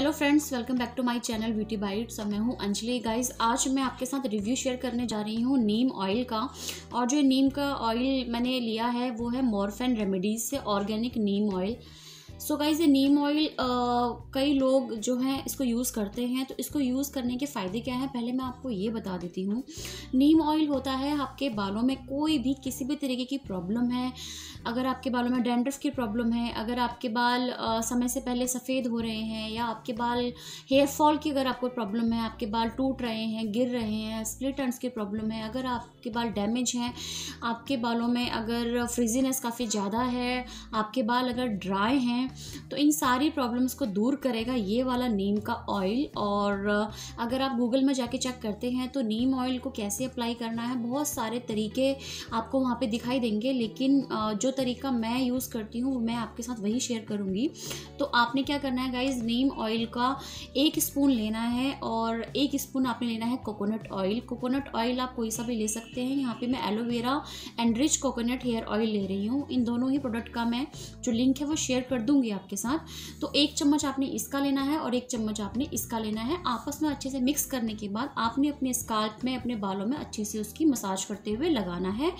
Hello friends welcome back to my channel beauty bites और मैं हूँ अंजलि। गाइस आज मैं आपके साथ रिव्यू शेयर करने जा रही हूँ नीम ऑयल का। और जो नीम का ऑयल मैंने लिया है, वो है मॉर्फेन रेमेडीज से organic neem oil so guys ये नीम ऑयल कई लोग जो हैं इसको यूज़ करते हैं तो इसको यूज़ करने के फ़ायदे क्या हैं? पहले मैं आपको ये बता देती हूँ। नीम ऑयल होता है आपके बालों में कोई भी किसी भी तरीके की प्रॉब्लम है। अगर आपके बालों में डेंड्रफ की प्रॉब्लम है अगर आपके बाल आ, समय से पहले सफ़ेद हो रहे हैं या आपके बाल हेयर फॉल की अगर आपको प्रॉब्लम है आपके बाल टूट रहे हैं गिर रहे हैं स्प्लिट एंड्स की प्रॉब्लम है अगर आपके बाल डैमेज हैं आपके बालों में अगर फ्रिजीनेस काफ़ी ज़्यादा है आपके बाल अगर ड्राई हैं तो इन सारी प्रॉब्लम्स को दूर करेगा ये वाला नीम का ऑयल और अगर आप गूगल में जाके चेक करते हैं तो नीम ऑयल को कैसे अप्लाई करना है, बहुत सारे तरीके आपको वहाँ पे दिखाई देंगे, लेकिन जो तरीका मैं यूज़ करती हूँ मैं आपके साथ वही शेयर करूँगी। तो आपने क्या करना है गाइज़ नीम ऑयल का एक स्पून लेना है और एक स्पून आपने लेना है कोकोनट ऑयल कोकोनट ऑयल आप कोई सा भी ले सकते हैं, यहाँ पे मैं aloe vera and rich coconut hair oil ले रही हूँ। इन दोनों ही प्रोडक्ट का मैं जो लिंक है वो शेयर कर दूँगी। दूँगी आपके साथ। तो एक चम्मच आपने इसका लेना है और एक चम्मच आपने इसका लेना है। आपस में अच्छे से मिक्स करने के बाद आपने अपने स्काल्प में, अपने बालों में अच्छे से उसकी मसाज करते हुए लगाना है।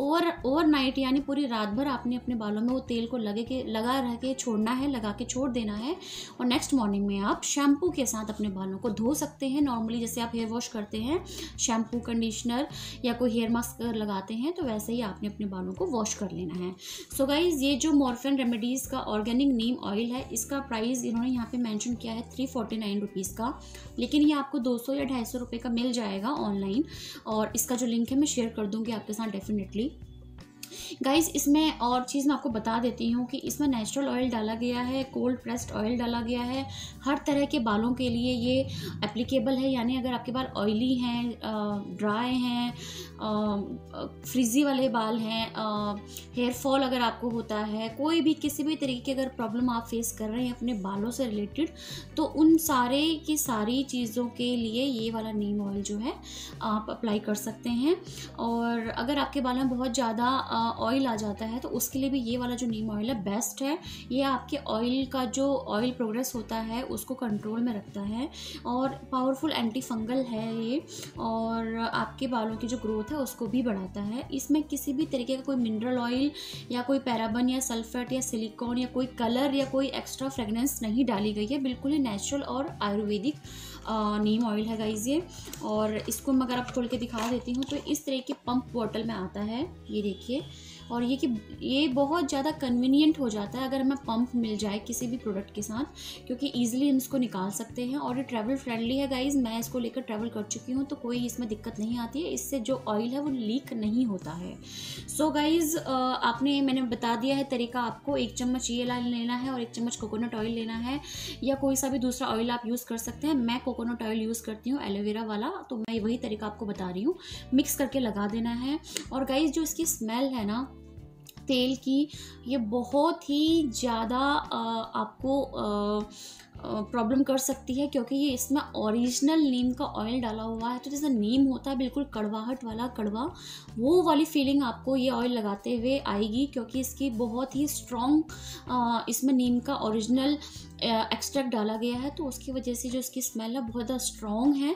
और ओवर नाइट यानी पूरी रात भर आपने अपने बालों में वो तेल को लगे के, लगा रह के छोड़ना है, लगा के छोड़ देना है। और नेक्स्ट मॉर्निंग में आप शैम्पू के साथ अपने बालों को धो सकते हैं। नॉर्मली जैसे आप हेयर वॉश करते हैं शैम्पू कंडीशनर या कोई हेयर मास्क लगाते हैं तो वैसे ही आपने अपने बालों को वॉश कर लेना है। सो so गाइज़ ये जो मॉर्फिन रेमेडीज़ का ऑर्गेनिक नीम ऑयल है, इसका प्राइस इन्होंने यहाँ पे मेंशन किया है थ्री फोर्टी नाइन रुपीज़ का। लेकिन ये आपको दो सौ या ढाई सौ रुपये का मिल जाएगा ऑनलाइन और इसका जो लिंक है मैं शेयर कर दूँगी आपके साथ डेफिनेटली गाइज़ इसमें और चीज़ मैं आपको बता देती हूँ कि इसमें नेचुरल ऑयल डाला गया है कोल्ड प्रेस्ड ऑयल डाला गया है। हर तरह के बालों के लिए ये एप्लीकेबल है, यानी अगर आपके बाल ऑयली हैं ड्राई हैं फ्रिजी वाले बाल हैं हेयर फॉल अगर आपको होता है, कोई भी किसी भी तरीके की अगर प्रॉब्लम आप फेस कर रहे हैं अपने बालों से रिलेटेड तो उन सारे की सारी चीज़ों के लिए ये वाला नीम ऑयल जो है आप अप्लाई कर सकते हैं। और अगर आपके बालों में बहुत ज़्यादा ऑयल आ जाता है तो उसके लिए भी ये वाला जो नीम ऑयल है बेस्ट है। ये आपके ऑयल का जो ऑयल प्रोग्रेस होता है, उसको कंट्रोल में रखता है और पावरफुल एंटी फंगल है ये और आपके बालों की जो ग्रोथ है, उसको भी बढ़ाता है। इसमें किसी भी तरीके का कोई मिनरल ऑयल या कोई पैराबन या सल्फेट या सिलिकॉन या कोई कलर या कोई एक्स्ट्रा फ्रेगनेंस नहीं डाली गई है। बिल्कुल ही नेचुरल और आयुर्वेदिक नीम ऑयल है गाइज़ ये। और इसको मैं अगर आप खोल के दिखा देती हूँ तो इस तरह के पंप बॉटल में आता है। ये देखिए और ये कि ये बहुत ज़्यादा कन्वीनियंट हो जाता है अगर हमें पंप मिल जाए किसी भी प्रोडक्ट के साथ, क्योंकि ईजिली हम इसको निकाल सकते हैं और ये ट्रैवल फ्रेंडली है गाइज़ मैं इसको लेकर ट्रैवल कर चुकी हूँ तो कोई इसमें दिक्कत नहीं आती है। इससे जो ऑयल है वो लीक नहीं होता है। सो so गाइज़ आपने, मैंने बता दिया है तरीका आपको, एक चम्मच ये लेना है और एक चम्मच कोकोनट ऑयल लेना है, या कोई सा भी दूसरा ऑयल आप यूज़ कर सकते हैं। मैं कोकोनट ऑयल यूज़ करती हूँ एलोवेरा वाला तो मैं वही तरीका आपको बता रही हूँ। मिक्स करके लगा देना है। और गाइज़ जो इसकी स्मेल है ना तेल की ये बहुत ही ज़्यादा आपको प्रॉब्लम कर सकती है क्योंकि ये इसमें ओरिजिनल नीम का ऑयल डाला हुआ है। तो जैसे नीम होता है, बिल्कुल कड़वाहट वाला कड़वा, वो वाली फीलिंग आपको ये ऑयल लगाते हुए आएगी क्योंकि इसकी बहुत ही स्ट्रॉन्ग इसमें नीम का ओरिजिनल एक्सट्रैक्ट डाला गया है। तो उसकी वजह से जो इसकी स्मेल है, बहुत ज़्यादा स्ट्रॉन्ग है।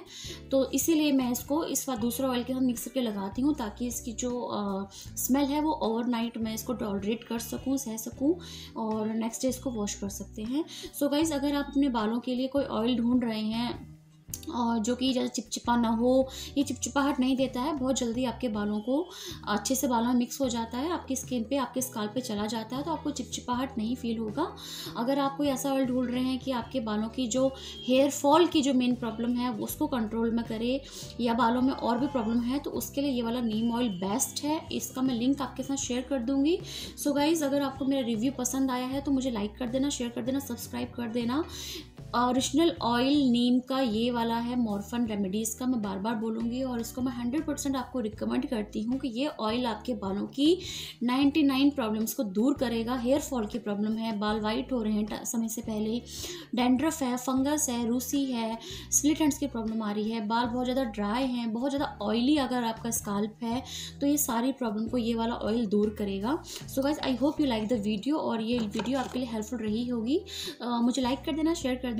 तो इसीलिए मैं इसको इस बार दूसरा ऑयल के साथ मिक्स करके लगाती हूँ ताकि इसकी जो स्मेल है, वो ओवरनाइट मैं इसको टॉलरेट कर सकूँ, सह सकूँ और नेक्स्ट डे इसको वॉश कर सकते हैं। सो so गाइज़ अगर आप अपने बालों के लिए कोई ऑयल ढूंढ रहे हैं। और जो कि ज़्यादा चिपचिपा ना हो, ये चिपचिपाहट नहीं देता है। बहुत जल्दी आपके बालों को अच्छे से बालों में मिक्स हो जाता है। आपकी स्किन पे, आपके स्काल पे चला जाता है तो आपको चिपचिपाहट नहीं फील होगा। अगर आप कोई ऐसा ऑयल ढूंढ रहे हैं कि आपके बालों की जो हेयर फॉल की जो मेन प्रॉब्लम है, उसको कंट्रोल में करे या बालों में और भी प्रॉब्लम है तो उसके लिए ये वाला नीम ऑयल बेस्ट है। इसका मैं लिंक आपके साथ शेयर कर दूँगी। सो गाइज़ अगर आपको मेरा रिव्यू पसंद आया है तो मुझे लाइक कर देना, शेयर कर देना, सब्सक्राइब कर देना। ओरिजिनल ऑयल नीम का ये वाला है मॉर्फन रेमेडीज़ का। मैं बार बार बोलूँगी और इसको मैं हंड्रेड परसेंट आपको रिकमेंड करती हूँ कि ये ऑयल आपके बालों की नाइन्टी नाइन प्रॉब्लम्स को दूर करेगा। हेयर फॉल की प्रॉब्लम है बाल वाइट हो रहे हैं समय से पहले डेंड्रफ है फंगस है रूसी है स्लिट हैंड्स की प्रॉब्लम आ रही है। बाल बहुत ज़्यादा ड्राई हैं बहुत ज़्यादा ऑयली अगर आपका स्काल्प है तो ये सारी प्रॉब्लम को ये वाला ऑयल दूर करेगा। So guys I hope you like the video और ये वीडियो आपके लिए हेल्पफुल रही होगी। uh, मुझे लाइक कर देना शेयर कर